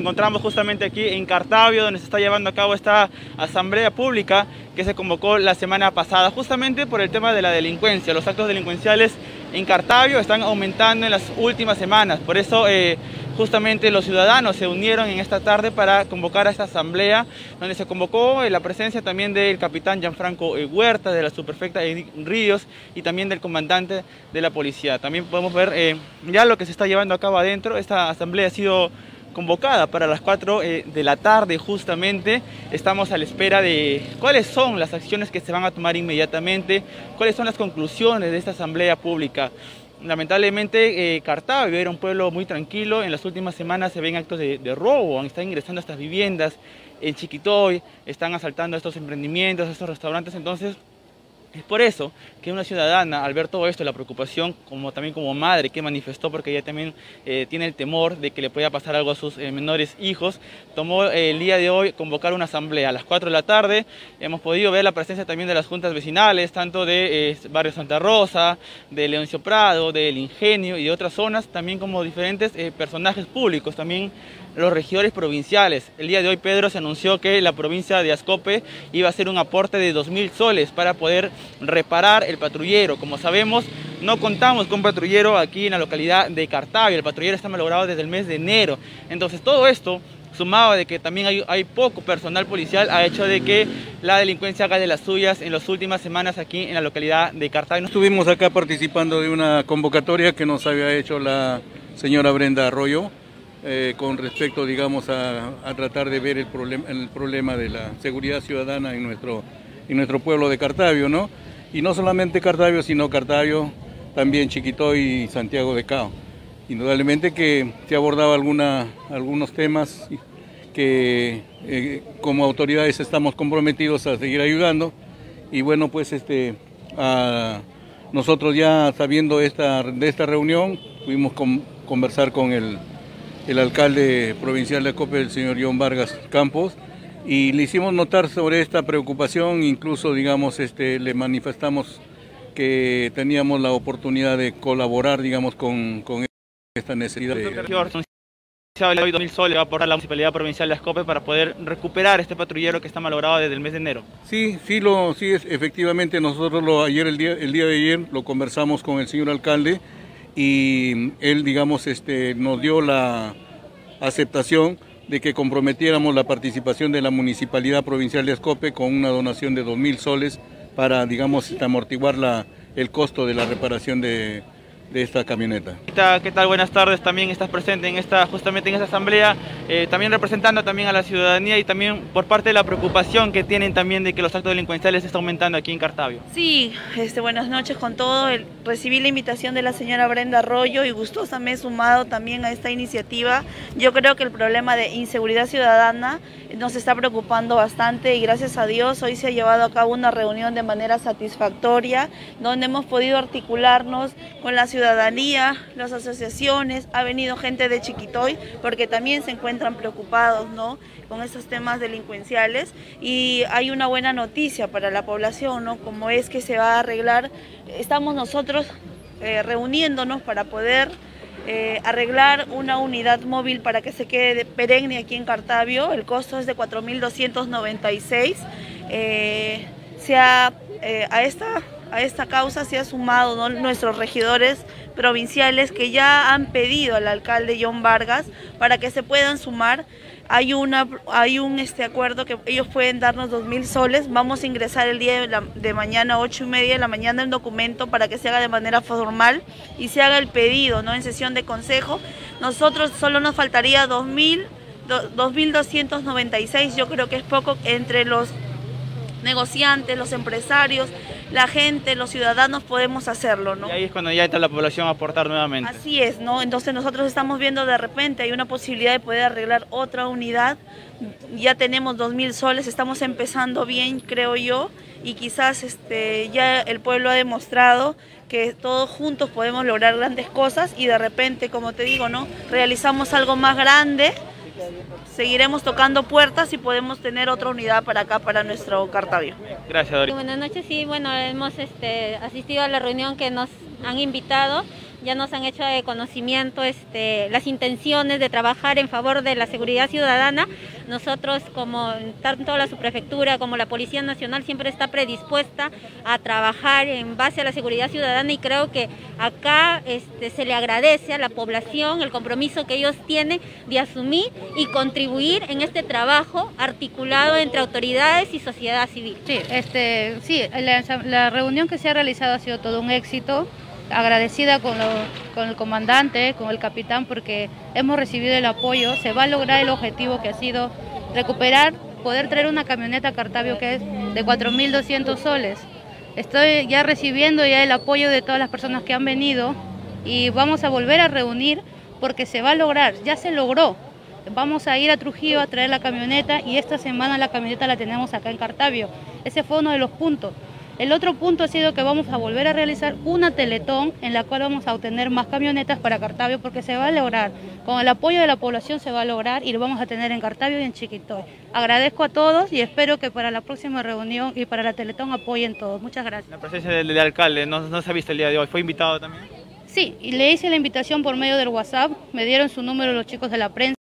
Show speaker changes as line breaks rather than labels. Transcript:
encontramos justamente aquí en Cartavio, donde se está llevando a cabo esta asamblea pública que se convocó la semana pasada, justamente por el tema de la delincuencia. Los actos delincuenciales en Cartavio están aumentando en las últimas semanas, por eso eh, justamente los ciudadanos se unieron en esta tarde para convocar a esta asamblea, donde se convocó la presencia también del capitán Gianfranco eh, Huerta, de la subprefecta Ríos y también del comandante de la policía. También podemos ver eh, ya lo que se está llevando a cabo adentro. Esta asamblea ha sido convocada para las 4 eh, de la tarde justamente. Estamos a la espera de cuáles son las acciones que se van a tomar inmediatamente, cuáles son las conclusiones de esta asamblea pública. Lamentablemente eh, Cartavio era un pueblo muy tranquilo, en las últimas semanas se ven actos de, robo, están ingresando a estas viviendas en Chiquitoy, están asaltando estos emprendimientos, a estos restaurantes, entonces es por eso que una ciudadana, al ver todo esto, la preocupación, como también como madre que manifestó, porque ella también eh, tiene el temor de que le pueda pasar algo a sus eh, menores hijos, tomó eh, el día de hoy convocar una asamblea a las 4 de la tarde. Hemos podido ver la presencia también de las juntas vecinales, tanto de Barrio Santa Rosa, de Leoncio Prado, del Ingenio y de otras zonas, también como diferentes personajes públicos, también los regidores provinciales. El día de hoy Pedro se anunció que la provincia de Ascope iba a hacer un aporte de 2.000 soles para poder reparar el patrullero. Como sabemos, no contamos con patrullero aquí en la localidad de Cartavio. El patrullero está malogrado desde el mes de enero. Entonces todo esto sumado de que también hay, poco personal policial, ha hecho de que la delincuencia haga de las suyas en las últimas semanas aquí en la localidad de Cartagena.
Estuvimos acá participando de una convocatoria que nos había hecho la señora Brenda Arroyo, eh, con respecto, digamos, a, tratar de ver el el problema de la seguridad ciudadana en nuestro, en nuestro pueblo de Cartavio, ¿no? Y no solamente Cartavio, sino Cartavio, también Chiquitoy y Santiago de Cao. Indudablemente que se abordaba alguna, algunos temas que eh, como autoridades estamos comprometidos a seguir ayudando y bueno, pues este, nosotros ya sabiendo esta, de esta reunión, pudimos conversar con el el alcalde provincial de Acope, el señor John Vargas Campos, y le hicimos notar sobre esta preocupación, incluso, digamos, este, le manifestamos que teníamos la oportunidad de colaborar, digamos, con, con esta necesidad. De...
Hoy 2.000 soles va a aportar la Municipalidad Provincial de Ascope para poder recuperar este patrullero que está malogrado desde el mes de enero.
Sí, sí, lo, sí efectivamente nosotros lo, ayer, el día, el día de ayer, lo conversamos con el señor alcalde y él, digamos, este, nos dio la aceptación de que comprometiéramos la participación de la Municipalidad Provincial de Escope con una donación de 2.000 soles para, digamos, amortiguar la, el costo de la reparación de, de esta camioneta.
¿Qué tal? Buenas tardes. También estás presente en esta, justamente en esta asamblea, eh, también representando también a la ciudadanía y también por parte de la preocupación que tienen también de que los actos delincuenciales están aumentando aquí en Cartavio.
Sí, este, buenas noches con todo. recibí la invitación de la señora Brenda Arroyo y gustosa me he sumado también a esta iniciativa. Yo creo que el problema de inseguridad ciudadana nos está preocupando bastante y gracias a Dios hoy se ha llevado a cabo una reunión de manera satisfactoria donde hemos podido articularnos con la ciudadanía, las asociaciones, ha venido gente de Chiquitoy porque también se encuentran preocupados ¿no? con estos temas delincuenciales y hay una buena noticia para la población, ¿no? como es que se va a arreglar, estamos nosotros eh, reuniéndonos para poder eh, arreglar una unidad móvil para que se quede perenne aquí en Cartavio. El costo es de 4.296. Eh, eh, a, esta, a esta causa se han sumado nuestros regidores provinciales que ya han pedido al alcalde John Vargas para que se puedan sumar hay, una, hay un este, acuerdo que ellos pueden darnos dos mil soles. Vamos a ingresar el día de, mañana, ocho y media de la mañana, el documento para que se haga de manera formal y se haga el pedido ¿no? en sesión de consejo. Nosotros solo nos faltaría dos mil, 2.296, yo creo que es poco entre los negociantes, los empresarios, la gente, los ciudadanos podemos hacerlo, ¿no?
Y ahí es cuando ya está la población a aportar nuevamente.
Así es, ¿no? Entonces nosotros estamos viendo de repente hay una posibilidad de poder arreglar otra unidad, ya tenemos dos mil soles, estamos empezando bien, creo yo, y quizás este, ya el pueblo ha demostrado que todos juntos podemos lograr grandes cosas y de repente, como te digo, ¿no? Realizamos algo más grande seguiremos tocando puertas y podemos tener otra unidad para acá, para nuestro Cartavio.
Gracias, Dori.
Buenas noches, sí, bueno, hemos este, asistido a la reunión que nos han invitado ya nos han hecho de conocimiento este, las intenciones de trabajar en favor de la seguridad ciudadana. Nosotros, como tanto la subprefectura como la Policía Nacional, siempre está predispuesta a trabajar en base a la seguridad ciudadana y creo que acá este, se le agradece a la población el compromiso que ellos tienen de asumir y contribuir en este trabajo articulado entre autoridades y sociedad civil.
Sí, este, la reunión que se ha realizado ha sido todo un éxito agradecida con, el comandante, con el capitán, porque hemos recibido el apoyo. Se va a lograr el objetivo que ha sido recuperar, poder traer una camioneta a Cartavio que es de 4.200 soles. Estoy ya recibiendo ya el apoyo de todas las personas que han venido y vamos a volver a reunir porque se va a lograr, ya se logró. Vamos a ir a Trujillo a traer la camioneta y esta semana la camioneta la tenemos acá en Cartavio. Ese fue uno de los puntos. El otro punto ha sido que vamos a volver a realizar una teletón en la cual vamos a obtener más camionetas para Cartavio porque se va a lograr, con el apoyo de la población se va a lograr y lo vamos a tener en Cartavio y en Chiquitoy. Agradezco a todos y espero que para la próxima reunión y para la teletón apoyen todos. Muchas gracias.
La presencia del, alcalde no, no se ha visto el día de hoy, ¿fue invitado también?
Sí, y le hice la invitación por medio del WhatsApp, me dieron su número los chicos de la prensa.